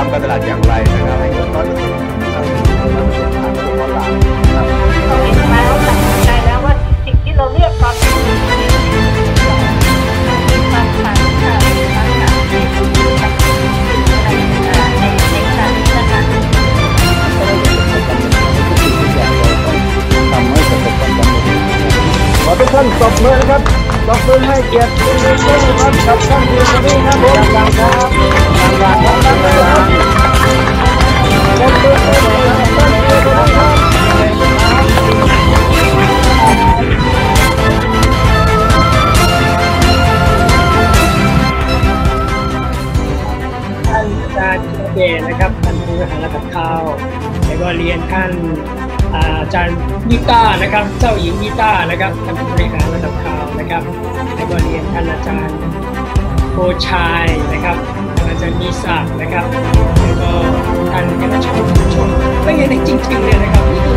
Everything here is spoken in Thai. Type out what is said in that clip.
tambah derajat ท่านตบมือนะครับตบมือให้เกียรติคุณผู้ชมครับกับท่านผู้ชมครับผมดังครับดังครับดังครับตบมือให้กับท่านผู้ชมครับท่านอาจารย์เดนะครับท่านผู้บริหารระดับข้าวแล้วก็เรียนท่าน อาจารย์นิต้านะครับ เจ้าหญิงนิต้านะครับท่านผู้บริหารระดับข้าวนะครับแล้วก็เรียนท่านอาจารย์โพชัยนะครับท่านอาจารย์มีศักดิ์นะครับแล้วก็ท่านเยาวชนผู้ชมไม่เห็นจริงๆเลยนะครับ